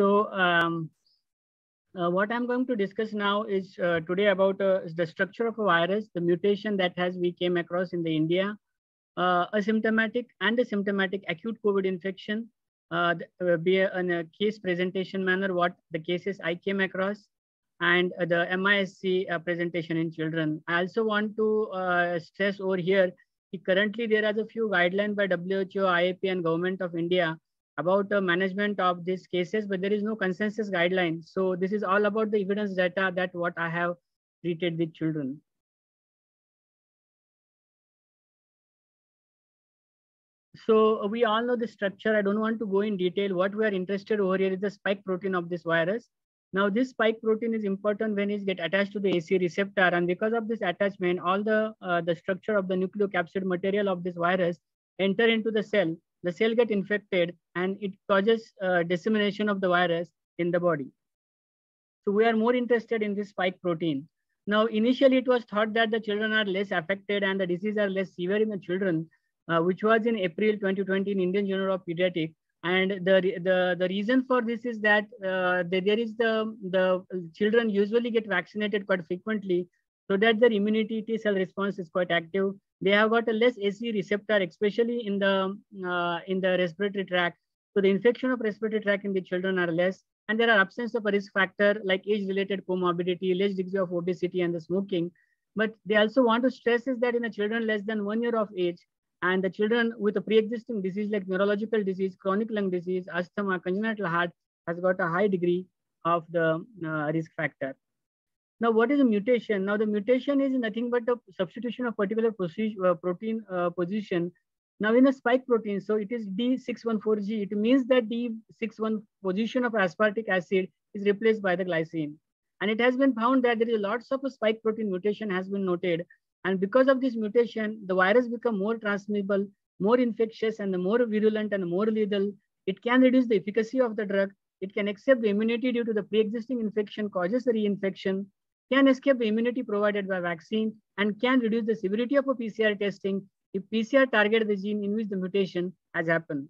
So um, uh, what I'm going to discuss now is uh, today about uh, the structure of a virus, the mutation that has we came across in the India, uh, asymptomatic and asymptomatic acute COVID infection, uh, uh, be a, in a case presentation manner, what the cases I came across, and the MISC presentation in children. I also want to stress over here, currently there are a few guidelines by WHO, IAP, and Government of India about the management of these cases, but there is no consensus guideline. So this is all about the evidence data that what I have treated with children. So we all know the structure. I don't want to go in detail. What we are interested over here is the spike protein of this virus. Now this spike protein is important when it get attached to the AC receptor. And because of this attachment, all the, uh, the structure of the nucleocapsid material of this virus enter into the cell the cell get infected and it causes uh, dissemination of the virus in the body. So we are more interested in this spike protein. Now, initially it was thought that the children are less affected and the disease are less severe in the children, uh, which was in April 2020 in Indian Journal of Pediatrics. And the, the, the reason for this is that uh, the, there is the, the children usually get vaccinated quite frequently so that their immunity T cell response is quite active they have got a less AC receptor, especially in the uh, in the respiratory tract. So the infection of respiratory tract in the children are less, and there are absence of a risk factor like age-related comorbidity, less degree of obesity, and the smoking. But they also want to stress is that in the children less than one year of age, and the children with a pre-existing disease like neurological disease, chronic lung disease, asthma, congenital heart has got a high degree of the uh, risk factor. Now, what is a mutation? Now, the mutation is nothing but a substitution of particular uh, protein uh, position. Now, in a spike protein, so it is D614G. It means that D61 position of aspartic acid is replaced by the glycine. And it has been found that there is lots of spike protein mutation has been noted. And because of this mutation, the virus become more transmissible, more infectious, and the more virulent and more lethal. It can reduce the efficacy of the drug. It can accept the immunity due to the pre-existing infection, causes the reinfection, can escape the immunity provided by vaccine and can reduce the severity of a PCR testing if PCR target the gene in which the mutation has happened.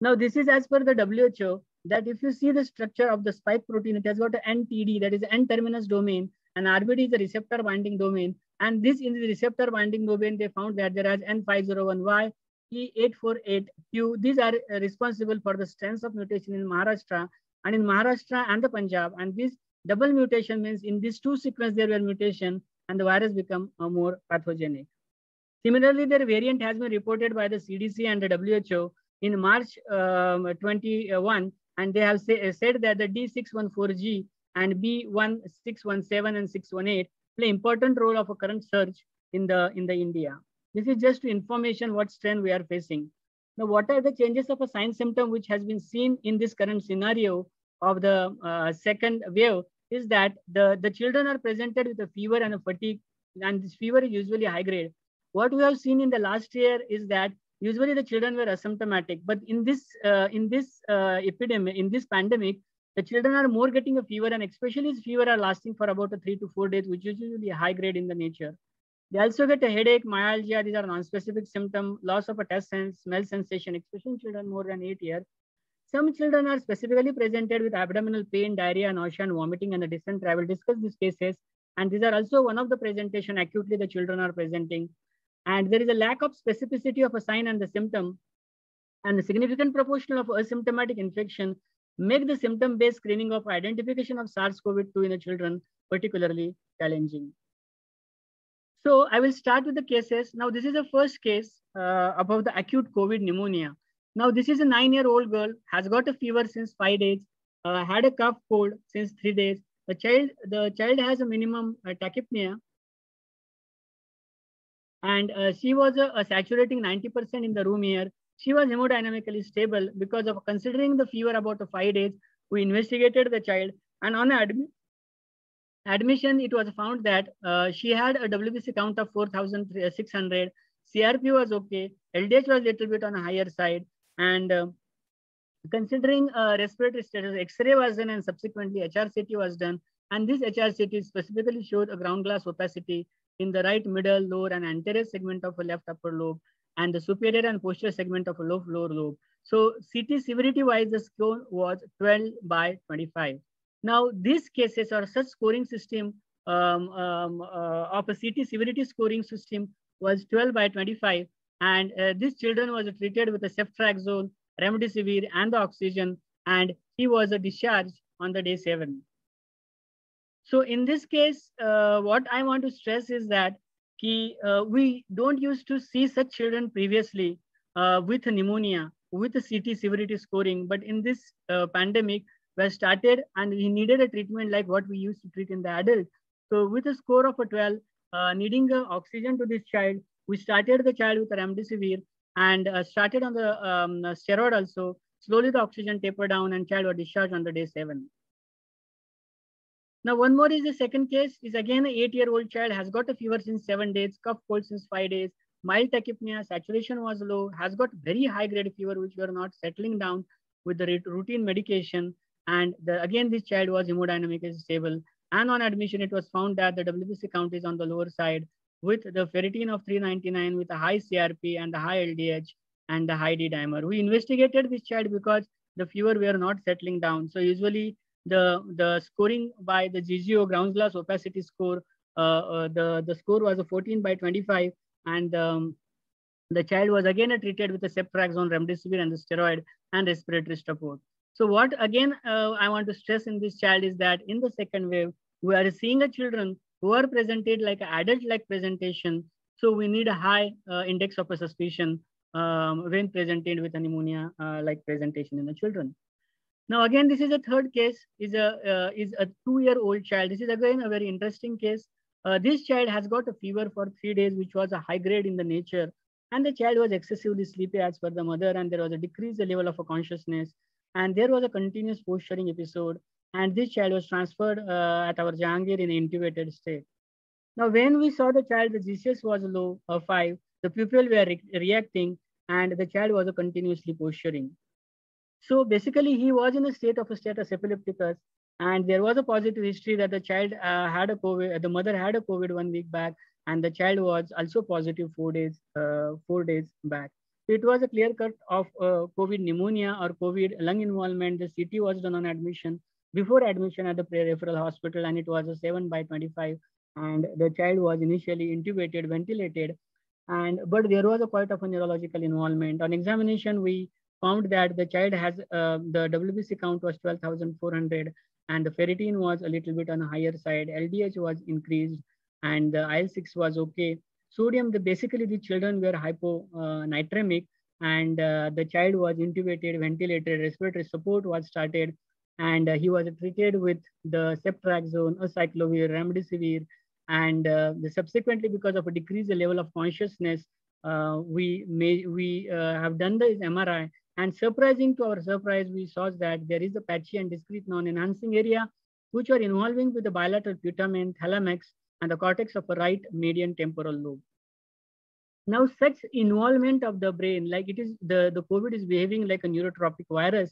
Now, this is as per the WHO that if you see the structure of the spike protein, it has got an NTD, that is N-terminus domain, and RBD is the receptor binding domain. And this in the receptor binding domain, they found that there is N501Y, E848Q. These are responsible for the strength of mutation in Maharashtra and in Maharashtra and the Punjab. And this Double mutation means in these two sequence there were mutation and the virus become more pathogenic. Similarly, their variant has been reported by the CDC and the WHO in March um, 21, and they have say, said that the D614G and B1617 and 618 play important role of a current surge in the in the India. This is just information what strain we are facing. Now, what are the changes of a sign symptom which has been seen in this current scenario of the uh, second wave is that the, the children are presented with a fever and a fatigue, and this fever is usually high grade. What we have seen in the last year is that usually the children were asymptomatic, but in this uh, in this uh, epidemic, in this pandemic, the children are more getting a fever, and especially this fever are lasting for about three to four days, which is usually high grade in the nature. They also get a headache, myalgia. These are non-specific symptom, loss of a taste sense, smell sensation, especially children more than eight years. Some children are specifically presented with abdominal pain, diarrhea, nausea, and vomiting, and the distant travel. Discuss these cases. And these are also one of the presentation acutely the children are presenting. And there is a lack of specificity of a sign and the symptom. And the significant proportion of asymptomatic infection make the symptom-based screening of identification of SARS-CoV-2 in the children particularly challenging. So I will start with the cases. Now, this is the first case uh, about the acute COVID pneumonia. Now, this is a nine-year-old girl, has got a fever since five days, uh, had a cough cold since three days. The child, the child has a minimum uh, tachypnea, and uh, she was uh, saturating 90% in the room here. She was hemodynamically stable because of considering the fever about five days. We investigated the child, and on admi admission, it was found that uh, she had a WBC count of 4,600. CRP was okay. LDH was a little bit on a higher side. And uh, considering uh, respiratory status, X-ray was done and subsequently HRCT was done. And this HRCT specifically showed a ground glass opacity in the right middle, lower, and anterior segment of a left upper lobe. and the superior and posterior segment of a low lower lobe. So CT severity wise, the score was 12 by 25. Now these cases or such scoring system um, um, uh, of a CT severity scoring system was 12 by 25. And uh, this children was treated with a ceftriaxone, remdesivir and the oxygen and he was discharged on the day seven. So in this case, uh, what I want to stress is that ki, uh, we don't used to see such children previously uh, with pneumonia, with the CT severity scoring. But in this uh, pandemic, we started and we needed a treatment like what we used to treat in the adult. So with a score of a 12, uh, needing oxygen to this child, we started the child with remdesivir and uh, started on the um, steroid also. Slowly the oxygen tapered down and child was discharged on the day seven. Now, one more is the second case is again an eight-year-old child has got a fever since seven days, cough cold since five days, mild tachypnea, saturation was low, has got very high-grade fever, which were not settling down with the routine medication. And the, again, this child was hemodynamically stable. And on admission, it was found that the WBC count is on the lower side with the ferritin of 399 with a high CRP and the high LDH and the high D dimer. We investigated this child because the fever were not settling down. So usually the, the scoring by the GGO ground glass opacity score, uh, uh, the, the score was a 14 by 25 and um, the child was again treated with a ceftriaxone, remdesivir and the steroid and respiratory support. So what again uh, I want to stress in this child is that in the second wave, we are seeing a children who are presented like adult-like presentation. So we need a high uh, index of a suspicion um, when presented with a pneumonia-like uh, presentation in the children. Now, again, this is a third case, is a, uh, is a two-year-old child. This is again a very interesting case. Uh, this child has got a fever for three days, which was a high grade in the nature. And the child was excessively sleepy as per the mother, and there was a decreased level of consciousness. And there was a continuous posturing episode. And this child was transferred uh, at our Jehangir in intubated state. Now, when we saw the child, the GCS was low, uh, 5. The pupil were re reacting, and the child was continuously posturing. So basically, he was in a state of a status epilepticus, and there was a positive history that the child uh, had a COVID, the mother had a COVID one week back, and the child was also positive four days, uh, four days back. So it was a clear cut of uh, COVID pneumonia or COVID lung involvement. The CT was done on admission before admission at the pre-referral hospital, and it was a 7 by 25. And the child was initially intubated, ventilated, and but there was a quite of a neurological involvement. On examination, we found that the child has uh, the WBC count was 12,400 and the ferritin was a little bit on the higher side. LDH was increased and the IL-6 was okay. Sodium, the, basically the children were hyponatremic uh, and uh, the child was intubated, ventilated, respiratory support was started and uh, he was treated with the ceftriaxone, acyclovir, remdesivir, and uh, the subsequently because of a decreased level of consciousness, uh, we may we have done the MRI and surprising to our surprise, we saw that there is a patchy and discrete non-enhancing area, which are involving with the bilateral putamen, thalamus, and the cortex of the right median temporal lobe. Now, such involvement of the brain, like it is, the, the COVID is behaving like a neurotropic virus.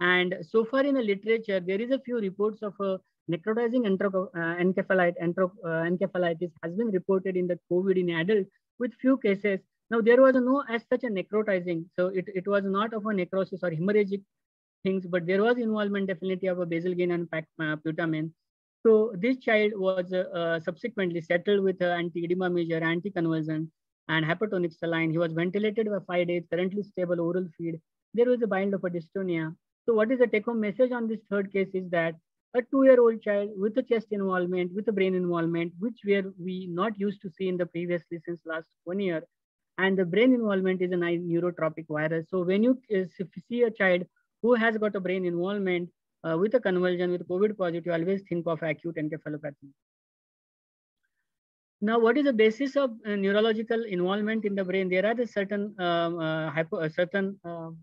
And so far in the literature, there is a few reports of a necrotizing uh, encephalitis, uh, encephalitis has been reported in the COVID in adults with few cases now there was no as such a necrotizing, so it, it was not of a necrosis or hemorrhagic things, but there was involvement definitely of a basal gain and uh, putamen. So this child was uh, uh, subsequently settled with uh, anti-edema measure, anti-convulsion, and hypertonic saline. He was ventilated for five days, currently stable oral feed. There was a bind of a dystonia. So what is the take-home message on this third case is that a two-year-old child with a chest involvement, with a brain involvement, which were we not used to see in the previously since last one year, and the brain involvement is a neurotropic virus. So when you uh, see a child who has got a brain involvement uh, with a convulsion with COVID positive, always think of acute encephalopathy. Now, what is the basis of uh, neurological involvement in the brain? There are certain um, uh, hypo, a certain um,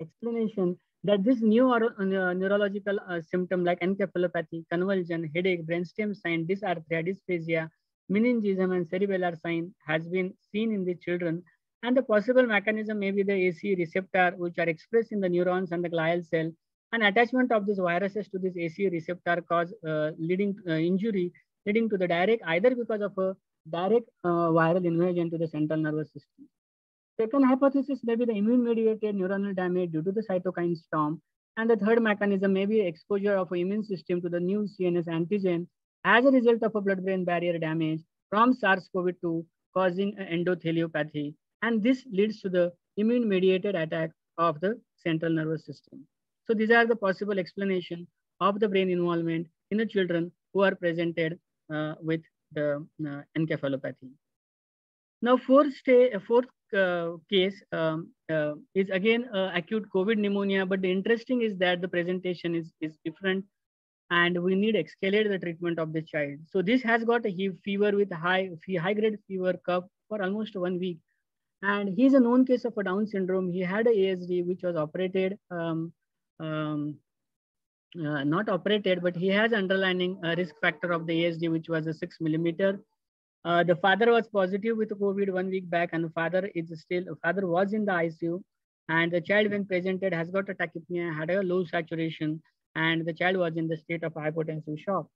explanation that this new uh, neurological uh, symptom like encephalopathy, convulsion, headache, brainstem sign, dysarthria, dysphagia, meningism and cerebellar sign has been seen in the children. And the possible mechanism may be the AC receptor, which are expressed in the neurons and the glial cell. And attachment of these viruses to this AC receptor cause uh, leading uh, injury, leading to the direct, either because of a direct uh, viral invasion to the central nervous system. Second hypothesis may be the immune-mediated neuronal damage due to the cytokine storm. And the third mechanism may be exposure of immune system to the new CNS antigen as a result of a blood-brain barrier damage from SARS-CoV-2 causing endotheliopathy. And this leads to the immune-mediated attack of the central nervous system. So these are the possible explanation of the brain involvement in the children who are presented uh, with the uh, encephalopathy. Now, fourth, stay, fourth case um, uh, is again uh, acute COVID pneumonia, but the interesting is that the presentation is, is different and we need escalate the treatment of the child. So this has got a fever with high, high grade fever cough for almost one week. And he's a known case of a Down syndrome. He had a ASD, which was operated, um, um, uh, not operated, but he has underlying uh, risk factor of the ASD, which was a six millimeter. Uh, the father was positive with COVID one week back, and the father is still, father was in the ICU. And the child, when presented, has got a tachypnea, had a low saturation, and the child was in the state of hypotensive shock.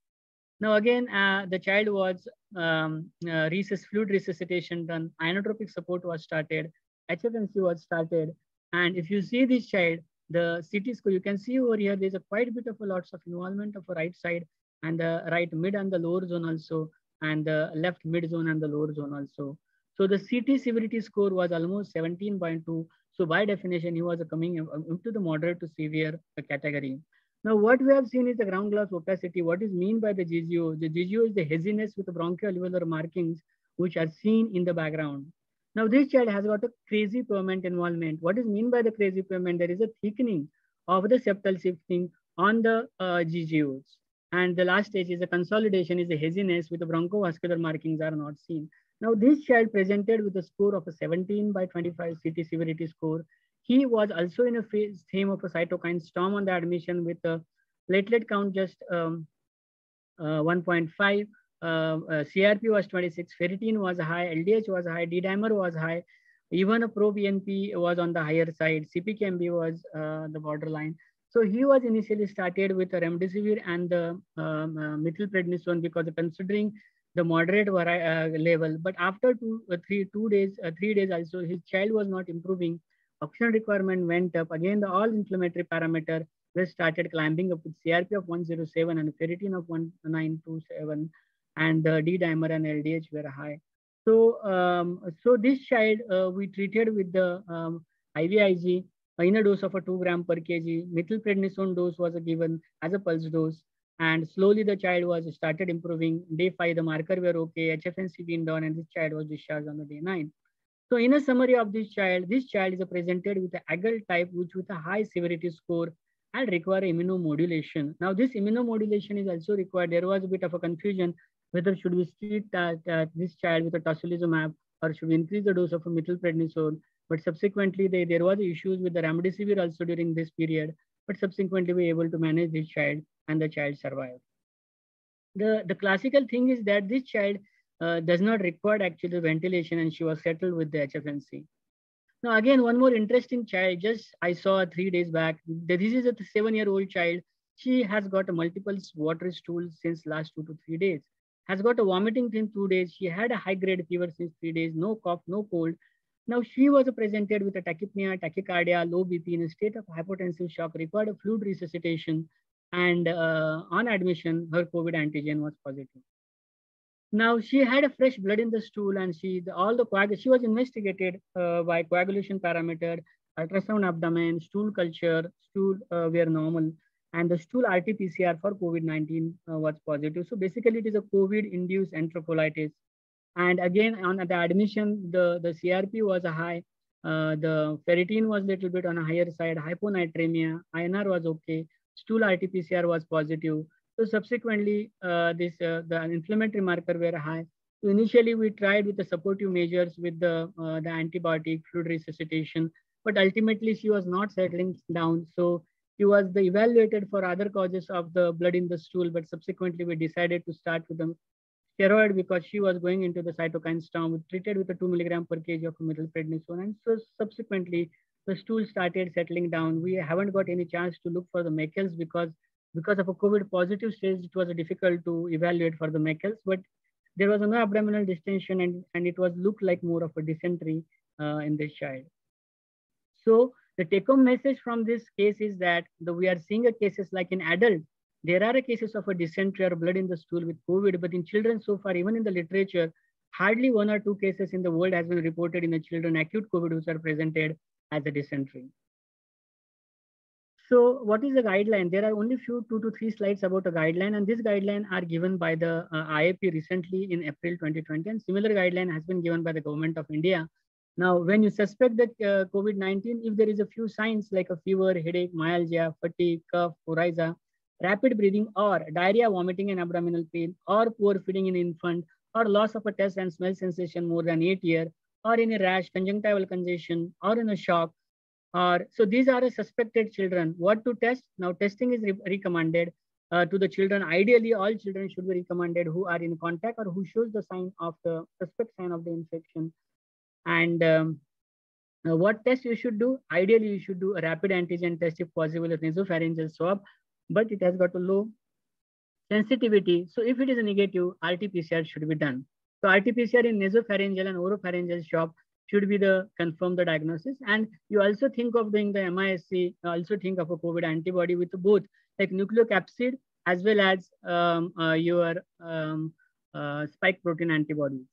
Now again, uh, the child was um, uh, resus fluid resuscitation done, inotropic support was started, HFNC was started. And if you see this child, the CT score, you can see over here, there's a quite bit of a lots of involvement of a right side and the right mid and the lower zone also, and the left mid zone and the lower zone also. So the CT severity score was almost 17.2. So by definition, he was coming into the moderate to severe category. Now, what we have seen is the ground glass opacity. What is mean by the GGO? The GGO is the haziness with bronchoalveolar markings, which are seen in the background. Now, this child has got a crazy pavement involvement. What is mean by the crazy pavement? There is a thickening of the septal shifting on the uh, GGOs. And the last stage is a consolidation, is a haziness with the bronchovascular markings are not seen. Now, this child presented with a score of a 17 by 25 CT severity score he was also in a phase, theme of a cytokine storm on the admission with a platelet count just um, uh, 1.5. Uh, uh, CRP was 26, ferritin was high, LDH was high, D-dimer was high. Even a pro-BNP was on the higher side. CPKMB was uh, the borderline. So he was initially started with a remdesivir and the um, uh, methylprednisolone because considering the moderate uh, level. But after two, uh, three, two days, uh, three days also, his child was not improving oxygen requirement went up. Again, the all inflammatory parameter were started climbing up with CRP of 107 and ferritin of 1927 and the D-dimer and LDH were high. So, um, so this child uh, we treated with the um, IVIG a dose of a 2 gram per kg. Methylprednisolone dose was given as a pulse dose. And slowly the child was started improving. Day 5, the marker were okay, HFNC been done, and this child was discharged on the day 9. So in a summary of this child, this child is presented with the AGL type, which with a high severity score and require immunomodulation. Now this immunomodulation is also required. There was a bit of a confusion whether should we treat that, uh, this child with a tocilizumab or should we increase the dose of a methylprednisolone. But subsequently, they, there was issues with the remdesivir also during this period. But subsequently, we were able to manage this child and the child survived. The, the classical thing is that this child uh, does not require actually ventilation and she was settled with the HFNC. Now again, one more interesting child, just I saw three days back, this is a seven-year-old child. She has got multiple water stools since last two to three days, has got a vomiting in two days. She had a high grade fever since three days, no cough, no cold. Now she was presented with a tachypnea, tachycardia, low BP in a state of hypotensive shock, required a fluid resuscitation. And uh, on admission, her COVID antigen was positive. Now she had a fresh blood in the stool and she, the, all the she was investigated uh, by coagulation parameter, ultrasound abdomen, stool culture, stool uh, were normal and the stool RT-PCR for COVID-19 uh, was positive. So basically it is a COVID-induced enterocolitis. And again, on the admission, the, the CRP was a high, uh, the ferritin was a little bit on a higher side, hyponatremia, INR was okay, stool RT-PCR was positive. So subsequently, uh, this uh, the inflammatory marker were high. So initially, we tried with the supportive measures with the uh, the antibiotic fluid resuscitation, but ultimately she was not settling down. So she was evaluated for other causes of the blood in the stool, but subsequently we decided to start with the steroid because she was going into the cytokine storm. Treated with a two milligram per kg of methylprednisolone, and so subsequently the stool started settling down. We haven't got any chance to look for the Meckel's because because of a COVID positive stage, it was difficult to evaluate for the Meckel's, but there was no abdominal distension and, and it was looked like more of a dysentery. uh, in this child. So the take-home message from this case is that the, we are seeing a cases like in adult, there are cases of a dysentery or blood in the stool with COVID, but in children so far, even in the literature, hardly one or two cases in the world has been reported in the children acute COVID which are presented as a dysentery. So what is the guideline? There are only few two to three slides about a guideline and this guideline are given by the uh, IAP recently in April 2020 and similar guideline has been given by the government of India. Now, when you suspect that uh, COVID-19, if there is a few signs like a fever, headache, myalgia, fatigue, cough, coryza, rapid breathing or diarrhea, vomiting and abdominal pain or poor feeding in infant or loss of a taste and smell sensation more than eight year or in a rash, conjunctival congestion or in a shock or so these are the suspected children. What to test? Now testing is re recommended uh, to the children. Ideally, all children should be recommended who are in contact or who shows the sign of the suspect sign of the infection. And um, uh, what test you should do? Ideally, you should do a rapid antigen test if possible, a nasopharyngeal swab, but it has got a low sensitivity. So if it is negative, RT-PCR should be done. So RT-PCR in nasopharyngeal and oropharyngeal swab should be the confirm the diagnosis. And you also think of doing the MISC, also think of a COVID antibody with both like nucleocapsid as well as um, uh, your um, uh, spike protein antibodies.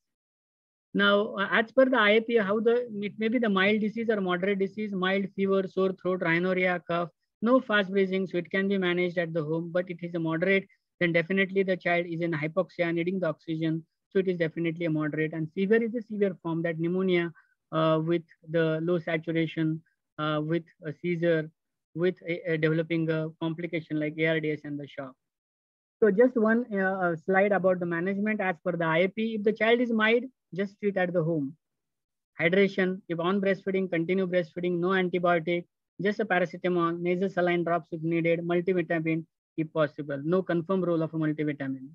Now, uh, as per the IAP, how the it may be the mild disease or moderate disease, mild fever, sore throat, rhinorrhea, cough, no fast breathing, so it can be managed at the home, but it is a moderate, then definitely the child is in hypoxia, needing the oxygen. So it is definitely a moderate and severe is a severe form that pneumonia uh, with the low saturation, uh, with a seizure, with a, a developing a complication like ARDS and the shock. So just one uh, slide about the management as per the IAP. If the child is mild, just treat at the home. Hydration, if on breastfeeding, continue breastfeeding, no antibiotic, just a paracetamol, nasal saline drops if needed, multivitamin if possible. No confirmed role of a multivitamin.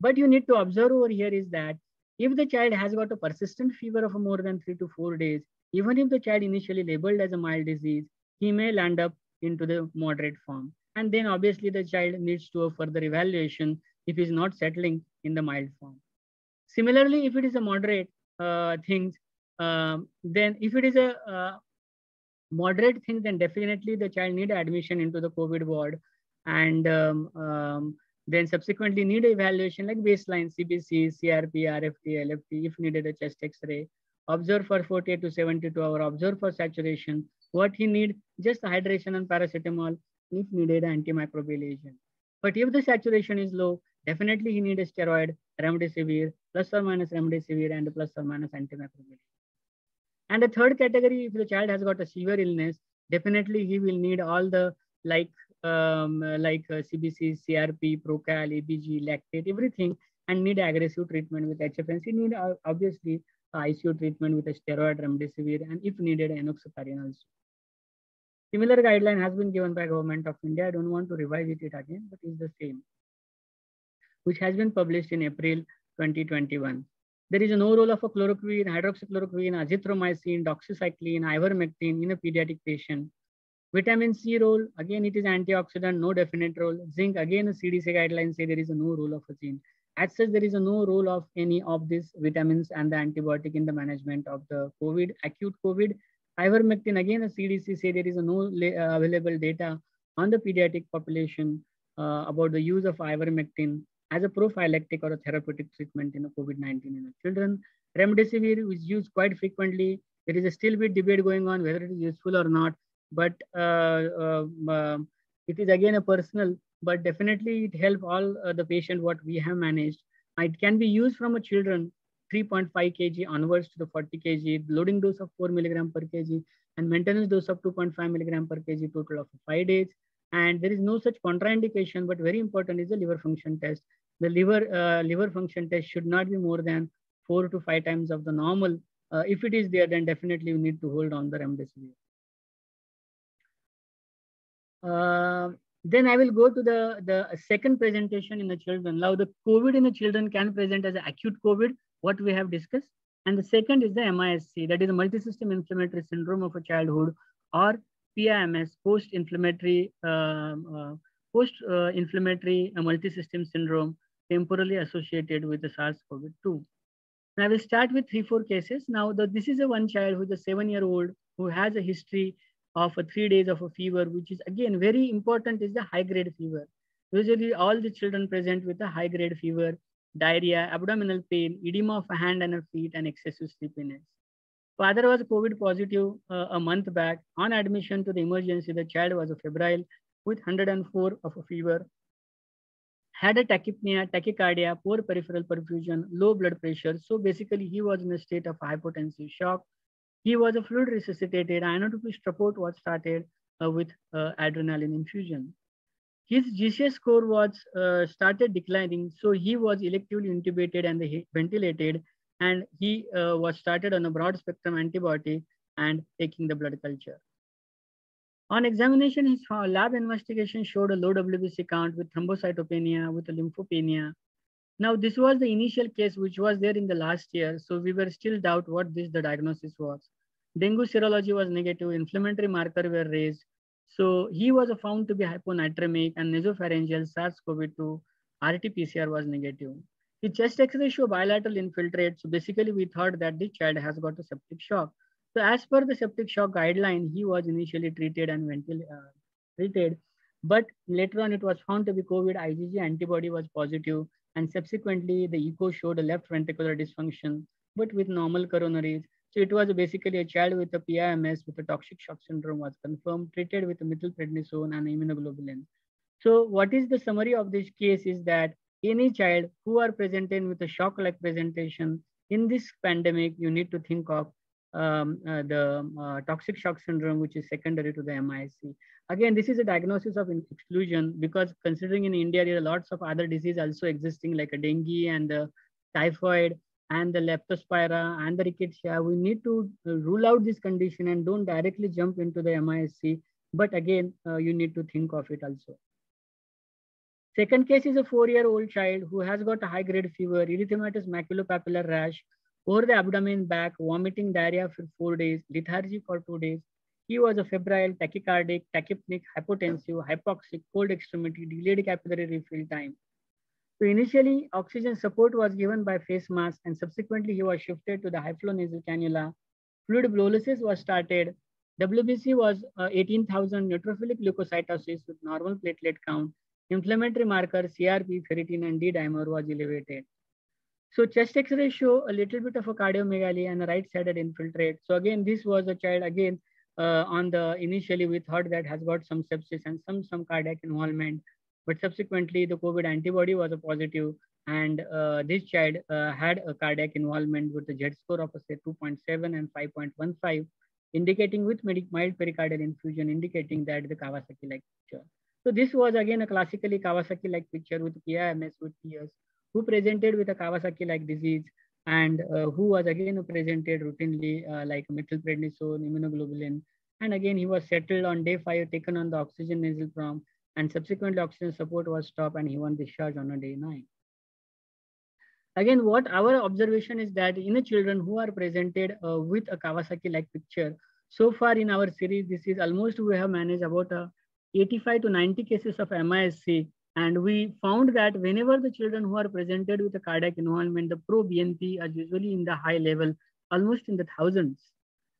But you need to observe over here is that if the child has got a persistent fever of more than three to four days, even if the child initially labeled as a mild disease, he may land up into the moderate form. And then obviously the child needs to a further evaluation if he's not settling in the mild form. Similarly, if it is a moderate uh, thing, um, then if it is a uh, moderate thing, then definitely the child need admission into the COVID ward and um, um, then subsequently need evaluation like baseline CBC, CRP, RFT, LFT, if needed a chest X-ray, observe for 48 to 72 hour, observe for saturation, what he need, just hydration and paracetamol, if needed antimicrobial agent. But if the saturation is low, definitely he need a steroid, remdesivir, plus or minus remdesivir and plus or minus antimicrobial. And the third category, if the child has got a severe illness, definitely he will need all the like um, like uh, CBC, CRP, Procal, ABG, lactate, everything, and need aggressive treatment with HFNC. Need uh, obviously uh, ICU treatment with a steroid, remdesivir, and if needed, enoxaparin also. Similar guideline has been given by Government of India. I don't want to revise it again, but it's the same, which has been published in April 2021. There is no role of a chloroquine, hydroxychloroquine, azithromycin, doxycycline, ivermectin in a pediatric patient. Vitamin C role, again, it is antioxidant, no definite role. Zinc, again, the CDC guidelines say there is no role of a zinc. As such, there is no role of any of these vitamins and the antibiotic in the management of the COVID, acute COVID. Ivermectin, again, the CDC say there is no uh, available data on the pediatric population uh, about the use of ivermectin as a prophylactic or a therapeutic treatment in COVID-19 in children. Remdesivir is used quite frequently. There is a still bit debate going on whether it is useful or not, but uh, um, um, it is again a personal, but definitely it help all uh, the patient what we have managed. It can be used from a children 3.5 kg onwards to the 40 kg, loading dose of 4 milligram per kg, and maintenance dose of 2.5 milligram per kg, total of five days. And there is no such contraindication, but very important is the liver function test. The liver uh, liver function test should not be more than four to five times of the normal. Uh, if it is there, then definitely you need to hold on the remdesivir. Uh, then I will go to the, the second presentation in the children. Now the COVID in the children can present as acute COVID, what we have discussed. And the second is the MISC, that is a multisystem inflammatory syndrome of a childhood or PIMS, post-inflammatory um, uh, post-inflammatory uh, multisystem syndrome temporally associated with the SARS-CoV-2. Now I will start with three, four cases. Now the, this is a one child who's a seven-year-old who has a history of a three days of a fever, which is again very important is the high-grade fever. Usually all the children present with a high-grade fever, diarrhea, abdominal pain, edema of a hand and a feet, and excessive sleepiness. Father was COVID positive uh, a month back. On admission to the emergency, the child was a febrile with 104 of a fever, had a tachypnea, tachycardia, poor peripheral perfusion, low blood pressure. So basically he was in a state of hypotensive shock. He was a fluid resuscitated. Inotropic support was started uh, with uh, adrenaline infusion. His GCS score was uh, started declining. So he was electively intubated and ventilated and he uh, was started on a broad spectrum antibiotic and taking the blood culture. On examination, his lab investigation showed a low WBC count with thrombocytopenia, with a lymphopenia. Now, this was the initial case which was there in the last year, so we were still doubt what this the diagnosis was. Dengue serology was negative, inflammatory marker were raised. So he was found to be hyponatremic and nasopharyngeal SARS-CoV-2 RT-PCR was negative. The chest X-ray show bilateral infiltrate. So basically we thought that the child has got a septic shock. So as per the septic shock guideline, he was initially treated and ventilated, uh, treated, but later on it was found to be COVID IgG antibody was positive, and subsequently the echo showed a left ventricular dysfunction, but with normal coronaries. So it was basically a child with a PIMS with a toxic shock syndrome was confirmed, treated with a methylprednisolone and immunoglobulin. So what is the summary of this case is that any child who are presented with a shock-like presentation in this pandemic, you need to think of um, uh, the uh, toxic shock syndrome, which is secondary to the MISC. Again, this is a diagnosis of exclusion because considering in India, there are lots of other diseases also existing like a dengue and the typhoid and the leptospira and the rickettsia. We need to uh, rule out this condition and don't directly jump into the MISC. But again, uh, you need to think of it also. Second case is a four-year-old child who has got a high-grade fever, erythematous maculopapular rash, over the abdomen, back, vomiting, diarrhea for four days, lethargy for two days. He was a febrile, tachycardic, tachypneic, hypotensive, hypoxic, cold extremity, delayed capillary refill time. So initially, oxygen support was given by face mask and subsequently he was shifted to the high flow nasal cannula. Fluid boluses was started. WBC was uh, 18,000 neutrophilic leukocytosis with normal platelet count. Inflammatory marker CRP, ferritin, and D-dimer was elevated. So chest X-ray show a little bit of a cardiomegaly and a right-sided infiltrate. So again, this was a child again uh, on the initially we thought that has got some sepsis and some some cardiac involvement, but subsequently the COVID antibody was a positive, and uh, this child uh, had a cardiac involvement with a Z score of say 2.7 and 5.15, indicating with mild pericardial effusion, indicating that the Kawasaki-like picture. So this was again a classically Kawasaki-like picture with PIMS with tears who presented with a Kawasaki-like disease and uh, who was again presented routinely uh, like methylprednisolone, immunoglobulin. And again, he was settled on day five, taken on the oxygen nasal prong, and subsequently oxygen support was stopped and he was discharged on a day nine. Again, what our observation is that in the children who are presented uh, with a Kawasaki-like picture, so far in our series, this is almost we have managed about uh, 85 to 90 cases of MISC and we found that whenever the children who are presented with a cardiac involvement, the pro-BNP are usually in the high level, almost in the thousands.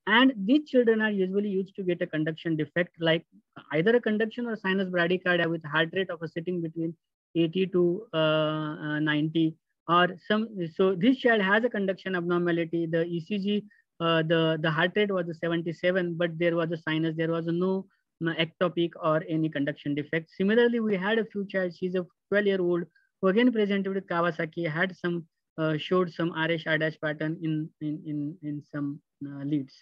And these children are usually used to get a conduction defect, like either a conduction or sinus bradycardia with heart rate of a sitting between 80 to uh, uh, 90 or some. So this child has a conduction abnormality. The ECG, uh, the, the heart rate was a 77, but there was a sinus, there was no ectopic or any conduction defect. Similarly, we had a few child, she's a 12 year old who again presented with Kawasaki, had some, uh, showed some RH R pattern in, in, in, in some uh, leads.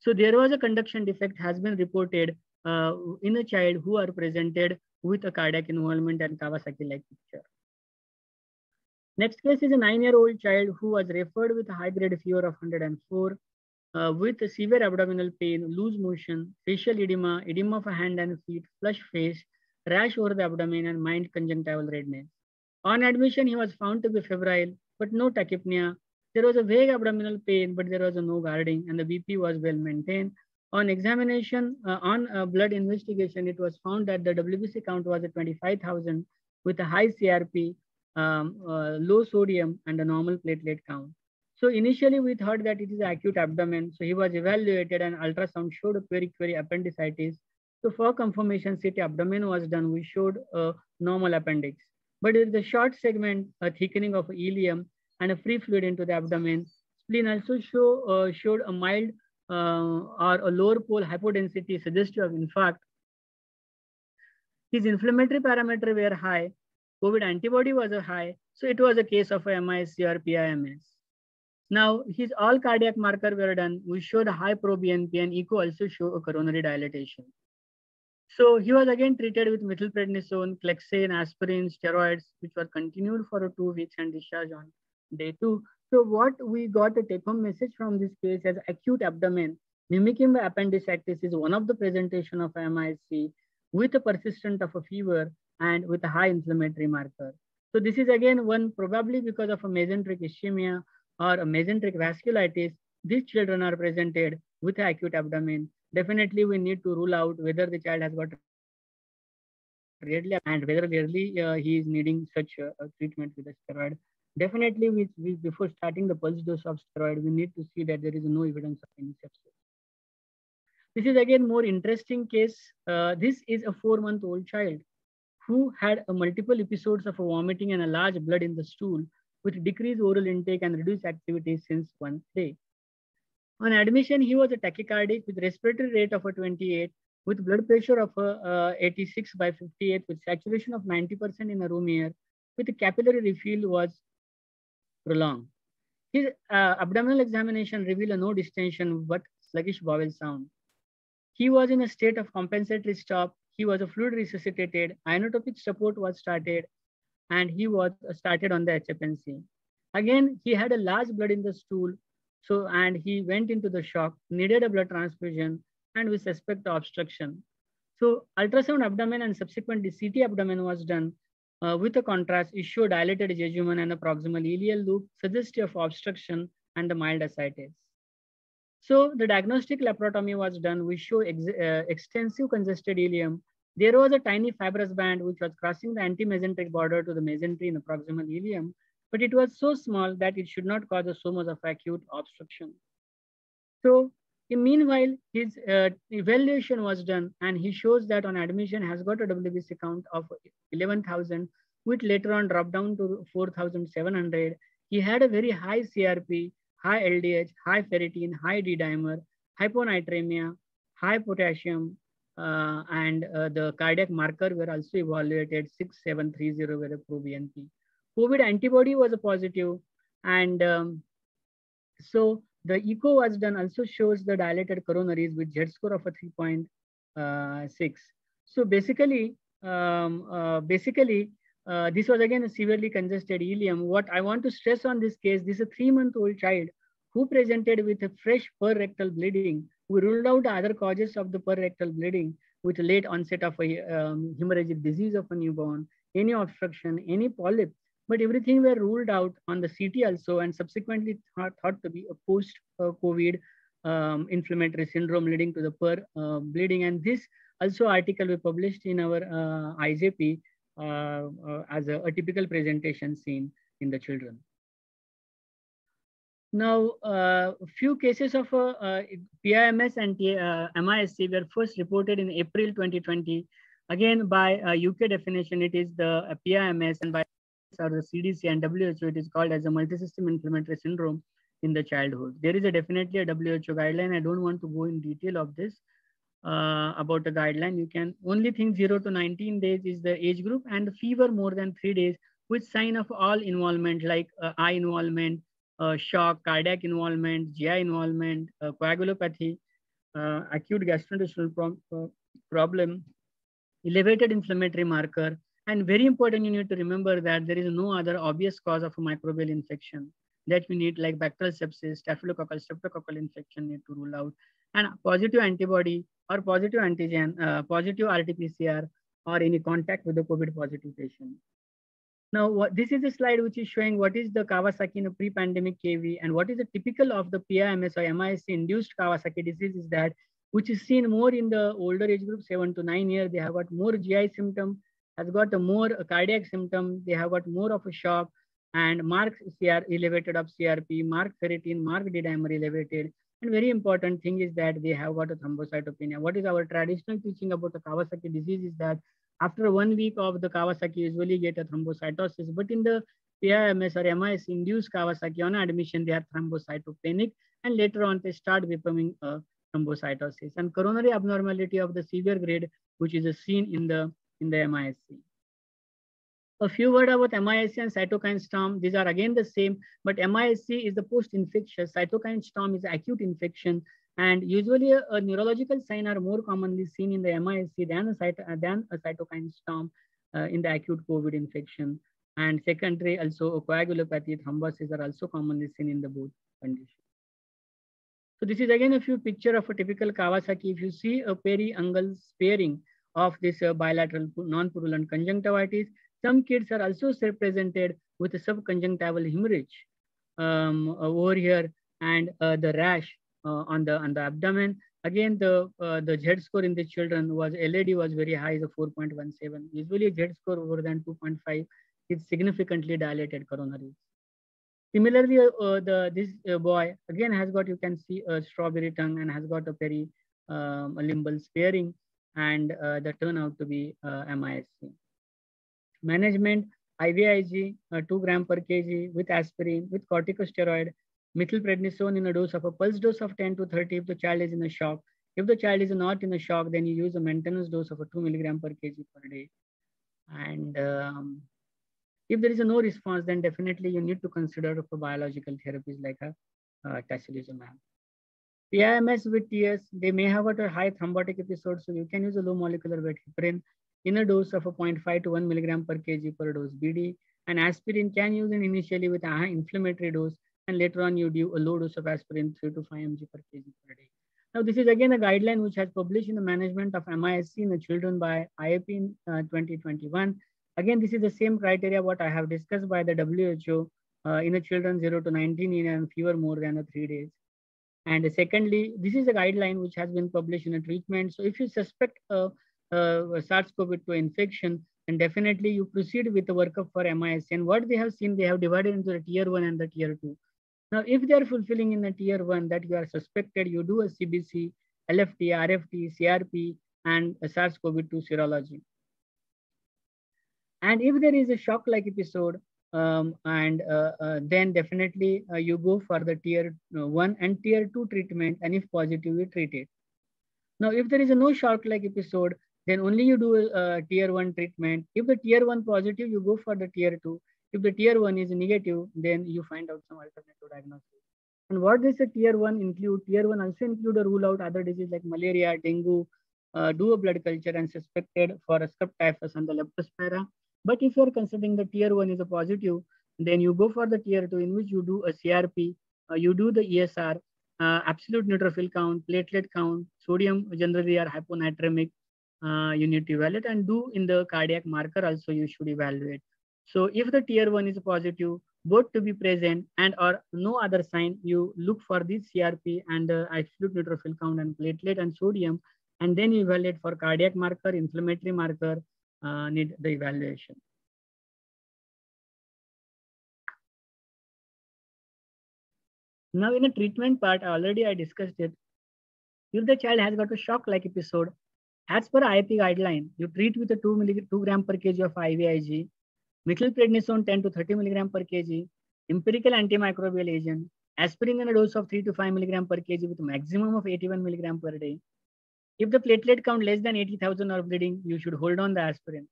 So there was a conduction defect has been reported uh, in a child who are presented with a cardiac involvement and Kawasaki-like picture. Next case is a nine-year-old child who was referred with a high-grade fever of 104 uh, with severe abdominal pain, loose motion, facial edema, edema of hand and feet, flush face, rash over the abdomen, and mild conjunctival redness. On admission, he was found to be febrile, but no tachypnea. There was a vague abdominal pain, but there was no guarding, and the BP was well maintained. On examination, uh, on uh, blood investigation, it was found that the WBC count was at 25,000 with a high CRP, um, uh, low sodium, and a normal platelet count. So initially we thought that it is acute abdomen. So he was evaluated and ultrasound showed query appendicitis. So for confirmation CT abdomen was done, we showed a normal appendix. But in the short segment, a thickening of ileum and a free fluid into the abdomen. Spleen also show, uh, showed a mild uh, or a lower pole hypodensity suggestive of infarct. His inflammatory parameter were high. COVID antibody was a high. So it was a case of a MISC or PIMS. Now, his all cardiac marker were done. We showed high pro-BNP and echo also show a coronary dilatation. So he was again treated with methylprednisone, Clexane, aspirin, steroids, which were continued for two weeks and discharged on day two. So what we got a take-home message from this case as acute abdomen mimicking the appendicitis is one of the presentation of MISC with a persistent of a fever and with a high inflammatory marker. So this is again one probably because of a mesenteric ischemia or a mesenteric vasculitis. These children are presented with acute abdomen. Definitely we need to rule out whether the child has got really and whether really uh, he is needing such treatment with a steroid Definitely, we, we, before starting the pulse dose of steroid, we need to see that there is no evidence of any sepsis. This is again more interesting case. Uh, this is a four-month-old child who had multiple episodes of vomiting and a large blood in the stool with decreased oral intake and reduced activity since one day. On admission, he was a tachycardic with respiratory rate of a 28, with blood pressure of a, uh, 86 by 58, with saturation of 90% in a room air, with the capillary refill was prolonged. His uh, abdominal examination revealed a no distension but sluggish bowel sound. He was in a state of compensatory stop. He was a fluid resuscitated. Inotropic support was started and he was started on the HFNC. Again, he had a large blood in the stool. So, and he went into the shock, needed a blood transfusion, and we suspect the obstruction. So ultrasound abdomen and subsequently CT abdomen was done uh, with a contrast, showed dilated jejunum and a proximal ileal loop suggestive of obstruction and the mild ascites. So the diagnostic laparotomy was done. We show ex uh, extensive congested ileum. There was a tiny fibrous band which was crossing the antimesenteric border to the mesentery in the proximal ileum, but it was so small that it should not cause so much of acute obstruction. So meanwhile, his uh, evaluation was done and he shows that on admission has got a WBC count of 11,000, which later on dropped down to 4,700. He had a very high CRP, high LDH, high ferritin, high D-dimer, hyponatremia, high potassium, uh, and uh, the cardiac marker were also evaluated 6730 were a pro-BNP. COVID antibody was a positive, and um, so the echo was done also shows the dilated coronaries with Z score of a 3.6. Uh, so basically, um, uh, basically, uh, this was again a severely congested ileum. What I want to stress on this case, this is a three-month-old child who presented with a fresh per-rectal bleeding. We ruled out other causes of the per-rectal bleeding with late onset of a um, hemorrhagic disease of a newborn, any obstruction, any polyp, but everything were ruled out on the CT also and subsequently thought, thought to be a post-COVID um, inflammatory syndrome leading to the per uh, bleeding. And this also article we published in our uh, IJP uh, uh, as a, a, typical presentation seen in the children. Now, a uh, few cases of uh, PIMS and MISC were first reported in April 2020. Again, by UK definition, it is the PIMS and by or the CDC and WHO, it is called as a multisystem inflammatory syndrome in the childhood. There is a definitely a WHO guideline. I don't want to go in detail of this uh, about the guideline. You can only think 0 to 19 days is the age group and fever more than three days with sign of all involvement like uh, eye involvement, uh, shock, cardiac involvement, GI involvement, coagulopathy, acute gastrointestinal pro uh, problem, elevated inflammatory marker, and very important, you need to remember that there is no other obvious cause of a microbial infection that we need like bacterial sepsis, staphylococcal, streptococcal infection need to rule out. And positive antibody or positive antigen, uh, positive RT-PCR or any contact with the COVID positive patient. Now, what, this is a slide which is showing what is the Kawasaki in a pre-pandemic KV and what is the typical of the PIMS or MISC induced Kawasaki disease is that which is seen more in the older age group, seven to nine years, they have got more GI symptom, has got a more cardiac symptom, they have got more of a shock, and mark CR elevated of CRP, mark ferritin, mark D-dimer elevated. And very important thing is that they have got a thrombocytopenia. What is our traditional teaching about the Kawasaki disease is that after one week of the Kawasaki usually get a thrombocytosis, but in the PIMS or MIS induced Kawasaki on admission, they are thrombocytopenic and later on they start becoming a thrombocytosis and coronary abnormality of the severe grade, which is seen in the, in the MISC. A few words about MISC and cytokine storm. These are again the same, but MISC is the post-infectious. Cytokine storm is acute infection. And usually a, a, neurological sign are more commonly seen in the MISC than a, cyto than a cytokine storm uh, in the acute COVID infection. And secondary also a coagulopathy, thrombosis are also commonly seen in the both conditions. So this is again a few picture of a typical Kawasaki. If you see a periungual sparing of this uh, bilateral non-purulent conjunctivitis, some kids are also represented with a subconjunctival hemorrhage um, over here and uh, the rash uh, on the on the abdomen. Again, the uh, the Z score in the children was LAD was very high, the 4.17. Usually, Z score over than 2.5 is significantly dilated coronaries. Similarly, uh, the this uh, boy again has got you can see a strawberry tongue and has got a peri um, limbal sparing, and uh, that turn out to be MISC. Management, IVIG, uh, 2 gram per kg with aspirin, with corticosteroid, methylprednisone in a dose of a pulse dose of 10 to 30 if the child is in a shock. If the child is not in a shock, then you use a maintenance dose of a 2 milligram per kg per day. And um, if there is a no response, then definitely you need to consider for biological therapies like a uh. PIMS with TS, they may have a high thrombotic episode, so you can use a low molecular weight heparin in a dose of a 0.5 to 1 milligram per kg per dose BD. And aspirin can use it initially with a high inflammatory dose, and later on you do a low dose of aspirin 3 to 5 mg per kg per day. Now, this is again a guideline which has published in the management of MISC in the children by IAP in uh, 2021. Again, this is the same criteria what I have discussed by the WHO uh, in the children 0 to 19 in and fever more than a three days. And secondly, this is a guideline which has been published in a treatment. So if you suspect a uh, SARS-CoV-2 infection, and definitely you proceed with the workup for MIS. And what they have seen, they have divided into the tier one and the tier two. Now, if they are fulfilling in the tier one that you are suspected, you do a CBC, LFT, RFT, CRP, and SARS-CoV-2 serology. And if there is a shock-like episode, um, and uh, uh, then definitely uh, you go for the tier uh, one and tier two treatment, and if positive, you treat it. Now, if there is a no shock-like episode, then only you do a, a tier one treatment. If the tier one positive, you go for the tier two. If the tier one is negative, then you find out some alternative diagnosis. And what does a tier one include? Tier one also include a rule out other diseases like malaria, dengue, uh, do a blood culture and suspected for a scrub typhus and the leptospira. But if you're considering the tier one is a positive, then you go for the tier two in which you do a CRP, uh, you do the ESR, uh, absolute neutrophil count, platelet count, sodium generally are hyponatremic, uh, you need to evaluate and do in the cardiac marker also you should evaluate. So if the tier one is positive, both to be present and or no other sign, you look for this CRP and uh, absolute neutrophil count and platelet and sodium, and then you evaluate for cardiac marker, inflammatory marker, uh, need the evaluation. Now in the treatment part, already I discussed it. If the child has got a shock-like episode, as per IAP guideline, you treat with a 2, milli, 2 gram per kg of IVIG, methylprednisone 10 to 30 milligram per kg, empirical antimicrobial agent, aspirin in a dose of 3 to 5 milligram per kg with a maximum of 81 milligram per day. If the platelet count less than 80,000 or bleeding, you should hold on the aspirin.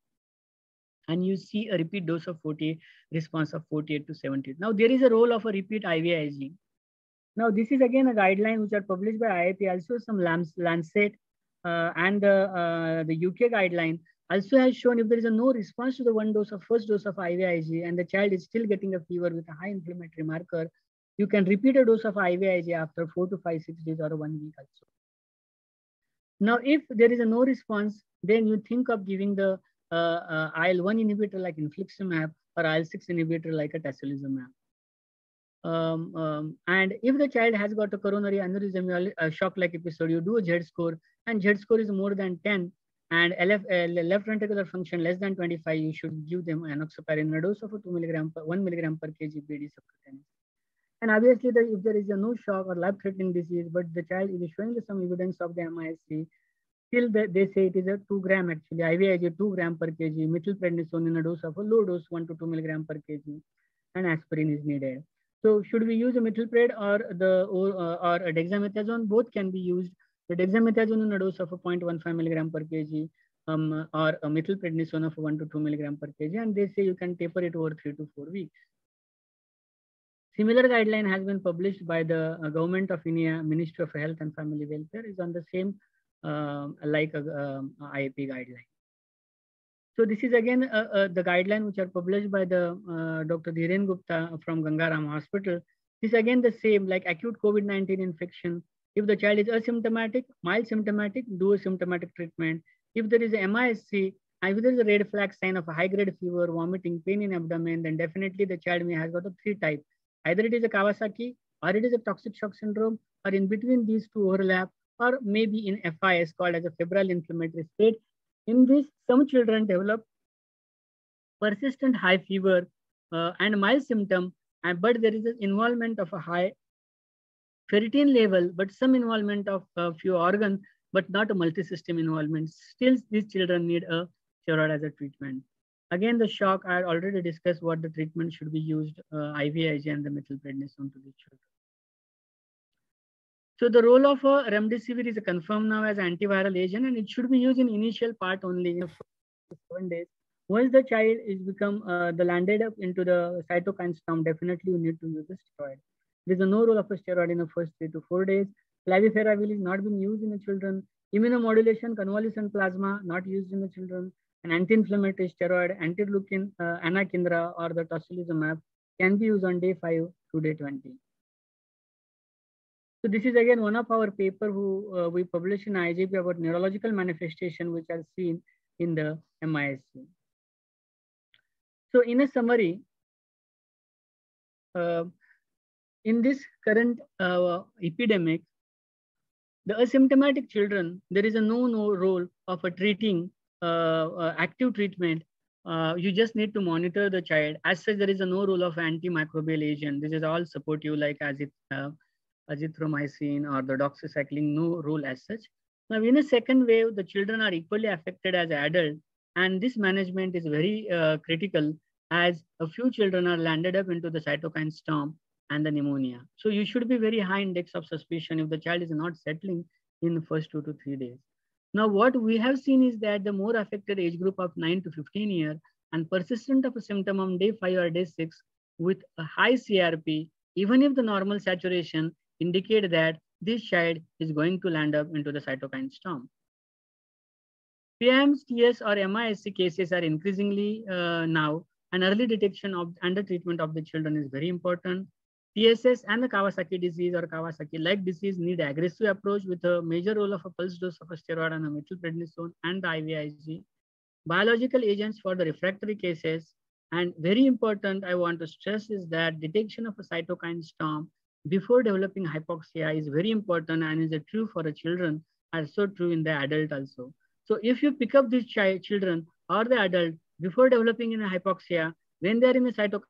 And you see a repeat dose of 40, response of 48 to 70. Now there is a role of a repeat IVIG. Now this is again a guideline which are published by IAP, also some Lancet uh, and the, uh, the UK guideline also has shown if there is a no response to the one dose of first dose of IVIG and the child is still getting a fever with a high inflammatory marker, you can repeat a dose of IVIG after four to five, six days or one week also. Now, if there is a no response, then you think of giving the uh, uh, IL-1 inhibitor like infliximab or IL-6 inhibitor like a tocilizumab. Um, um, and if the child has got a coronary aneurysm, a shock-like episode, you do a Z score, and Z score is more than 10, and LF, uh, left ventricular function less than 25, you should give them enoxaparin in a dose of a 2 milligram per 1 milligram per kg BD subcutaneous. And obviously, the, if there is a no shock or life-threatening disease, but the child is showing some evidence of the MISC, still the, they say it is a 2 gram actually. IVIG 2 gram per kg, methylprednisolone in a dose of a low dose 1 to 2 milligram per kg, and aspirin is needed. So should we use a methylpred or the or, or dexamethasone? Both can be used. The dexamethasone in a dose of 0.15 milligram per kg um, or a methylprednisolone of 1 to 2 milligram per kg, and they say you can taper it over three to four weeks. Similar guideline has been published by the uh, government of India, Ministry of Health and Family Welfare is on the same uh, like a, um, IAP guideline. So this is again uh, uh, the guideline which are published by the uh, Dr. Dhiren Gupta from Gangaram Hospital. This again the same like acute COVID-19 infection. If the child is asymptomatic, mild symptomatic, do a symptomatic treatment. If there is a MISC, if there is a red flag sign of a high grade fever, vomiting, pain in abdomen, then definitely the child may have got a three type Either it is a Kawasaki or it is a toxic shock syndrome or in between these two overlap or maybe in FIS called as a febrile inflammatory state. In this, some children develop persistent high fever uh, and mild symptom, and, but there is an involvement of a high ferritin level, but some involvement of a few organs, but not a multi-system involvement. Still, these children need a steroid as a treatment. Again, the shock, I already discussed what the treatment should be used, uh, IVIG and the methylprednisolone to the children. So the role of uh, remdesivir is confirmed now as antiviral agent and it should be used in initial part only in seven days. Once the child is become, uh, the landed up into the cytokine storm, definitely you need to use the steroid. There is no role of a steroid in the first three to four days. Favipiravir is not being used in the children. Immunomodulation, convalescent plasma, not used in the children an anti-inflammatory steroid, anti-leukin, uh, anakinra, or the tocilizumab can be used on day 5 to day 20. So this is again one of our paper who uh, we published in IJP about neurological manifestation which are seen in the MISC. So in a summary, uh, in this current uh, epidemic, the asymptomatic children, there is a no, no role of a treating uh, uh, active treatment, uh, you just need to monitor the child. As such, there is a no role of antimicrobial agent. This is all supportive like azith, azithromycin or the doxycycline, no role as such. Now, in a second wave, the children are equally affected as adults, and this management is very uh, critical as a few children are landed up into the cytokine storm and the pneumonia. So you should be very high index of suspicion if the child is not settling in the first two to three days. Now, what we have seen is that the more affected age group of 9 to 15 year and persistent of a symptom on day 5 or day 6 with a high CRP, even if the normal saturation indicate that this child is going to land up into the cytokine storm. PIMS, TS or MISC cases are increasingly uh, now and early detection of under treatment of the children is very important. TSS and the Kawasaki disease or Kawasaki-like disease need aggressive approach with a major role of a pulse dose of a steroid and a methylprednisone and the IVIG. Biological agents for the refractory cases. And very important, I want to stress is that detection of a cytokine storm before developing hypoxia is very important and is true for the children, also true in the adult also. So if you pick up these children or the adult before developing in a hypoxia, when they're in a cytokine